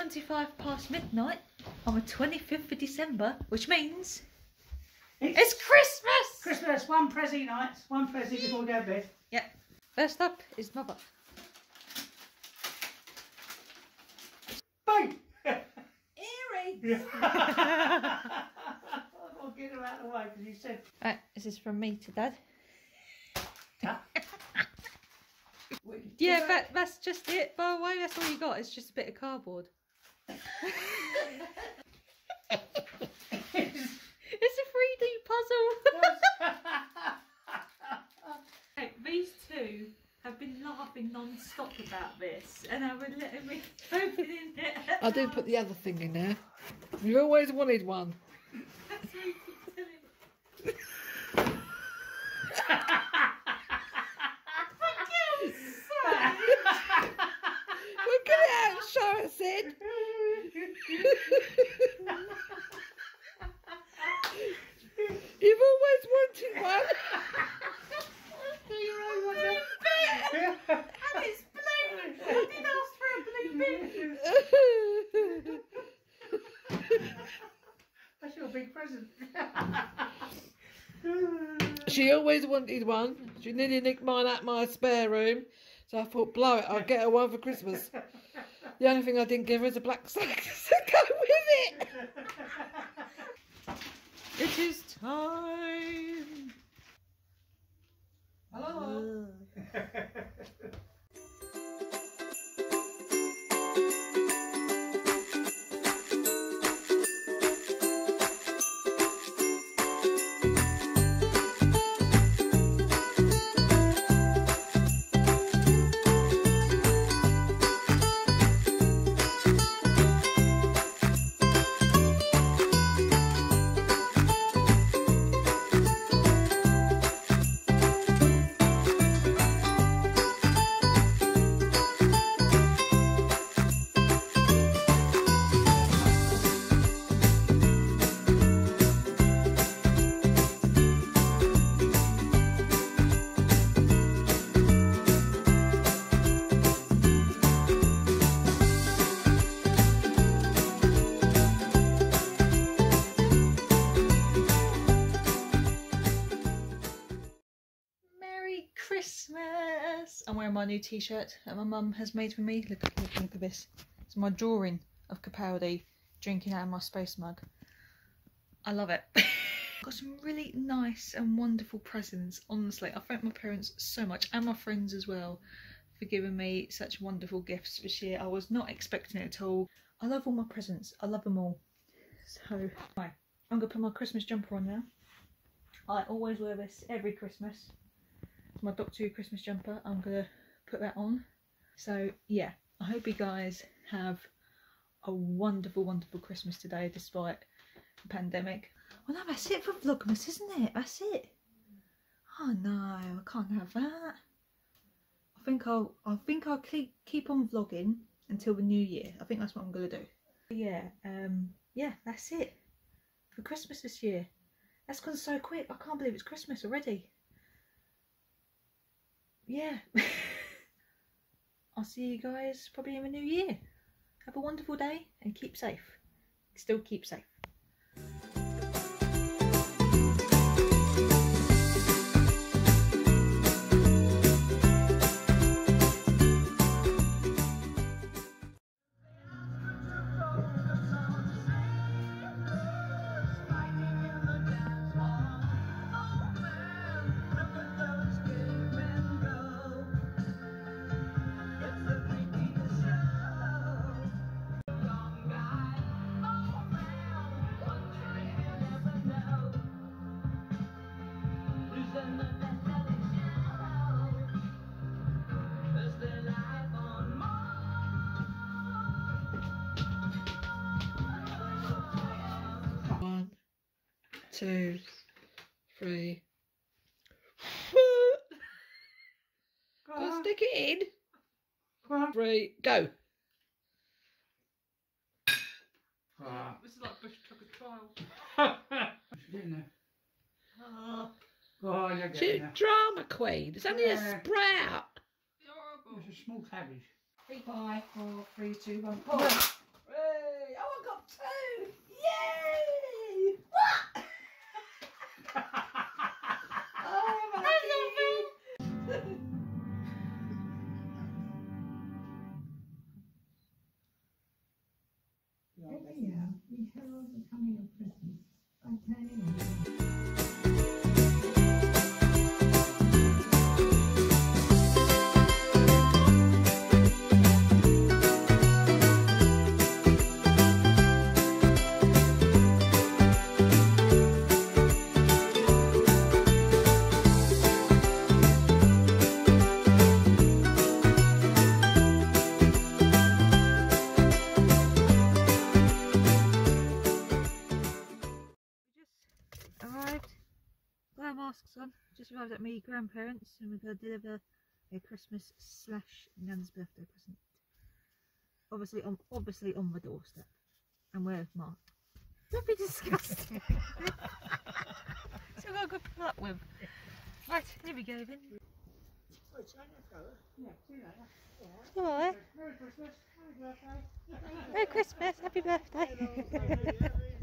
25 past midnight on the 25th of December, which means It's, it's Christmas! Christmas, one Prezi night, one Prezi before we go to bed. Yep. First up is Mother. Bang! Earrings! I'll get her out of the way because you said. Right, this is from me to Dad. Yeah, that, that's just it. By the way, that's all you got. It's just a bit of cardboard. It's a 3D puzzle. Right, These two have been laughing non-stop about this, and I would let me opening it. I did put the other thing in there. You've always wanted one. That's what you keep telling me. Well, get it out, show us it. You've always wanted one. And it's blue. I did ask for a blue bin. That's your big present. She always wanted one. She nearly nicked mine at my spare room. So I thought, blow it, I'll get her one for Christmas. The only thing I didn't give her is a black sack to go with it. It is time. Hello. Merry Christmas! I'm wearing my new t-shirt that my mum has made for me. Look, look, look at this. It's my drawing of Capaldi drinking out of my space mug. I love it. Got some really nice and wonderful presents, honestly. I thank my parents so much and my friends as well for giving me such wonderful gifts this year. I was not expecting it at all. I love all my presents. I love them all. So, right, I'm going to put my Christmas jumper on now. I always wear this every Christmas my Doctor Who Christmas jumper. I'm gonna put that on. So yeah, I hope you guys have a wonderful, wonderful Christmas today, despite the pandemic. Well, no, that's it for Vlogmas, isn't it? That's it. Oh no, I can't have that. I think I'll, I think I'll keep keep on vlogging until the new year. I think that's what I'm gonna do. Yeah, um, yeah, that's it for Christmas this year. That's gone so quick. I can't believe it's Christmas already yeah. I'll see you guys probably in the new year. Have a wonderful day and keep safe. Still keep safe. Two, three. Go I'll on. stick it in. Go on. Three, go. Ah. This is like Bush took a trial. Getting there. Oh, Oh, you're She's getting a there. drama queen. It's only a Yeah. sprout. horrible. It's a small cabbage. Three, five, four, three, two, one, four. On, just arrived at my grandparents and we're going to deliver a Christmas slash Nan's birthday present. Obviously on obviously on my doorstep. And where's Mark? Don't be disgusting. so I've got to go put up with. Right, here we go then. Alright. Eh? Merry Christmas. Merry birthday. Merry Christmas, happy birthday.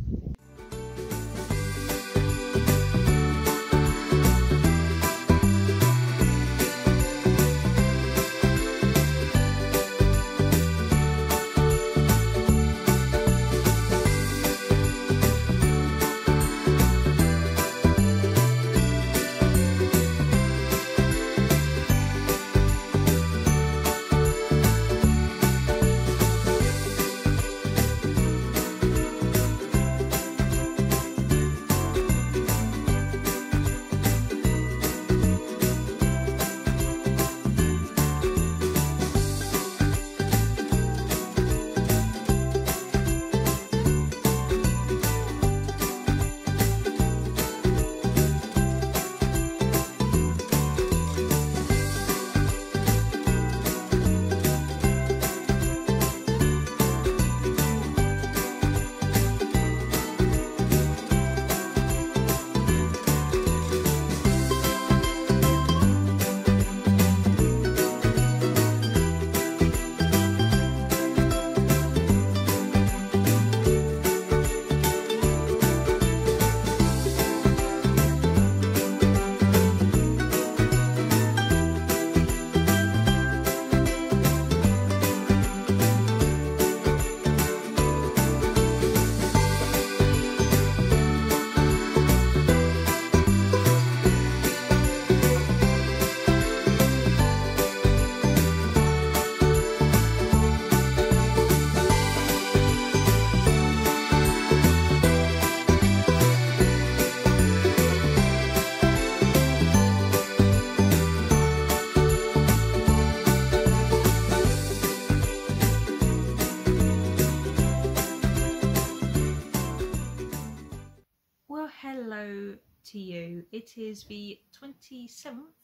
you. It is the 27th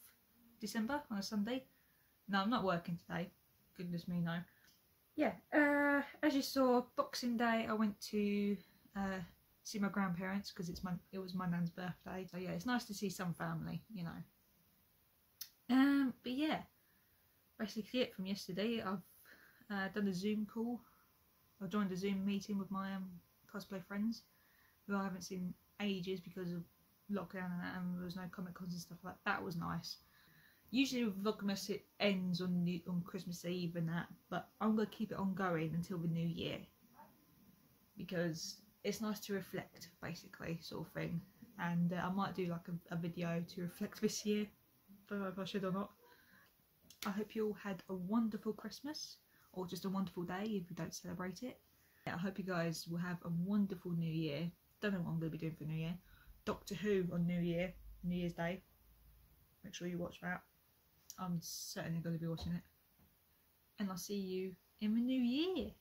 December on a Sunday. No, I'm not working today. Goodness me, no. Yeah, uh, as you saw, Boxing Day, I went to uh, see my grandparents because it's my it was my nan's birthday. So yeah, it's nice to see some family, you know. Um, but yeah, basically it from yesterday. I've uh, done a Zoom call. I joined a Zoom meeting with my um, cosplay friends who I haven't seen ages because of lockdown and there was no comic cons and stuff like that. That was nice. Usually with Vlogmas it ends on New, on Christmas Eve and that, but I'm gonna keep it ongoing until the new year because it's nice to reflect, basically, sort of thing. And uh, I might do like a, a video to reflect this year. Don't know if I should or not. I hope you all had a wonderful Christmas or just a wonderful day if you don't celebrate it. I hope you guys will have a wonderful new year. Don't know what I'm going to be doing for New Year. Doctor Who on New Year, New Year's Day. Make sure you watch that. I'm certainly going to be watching it. And I'll see you in the new year.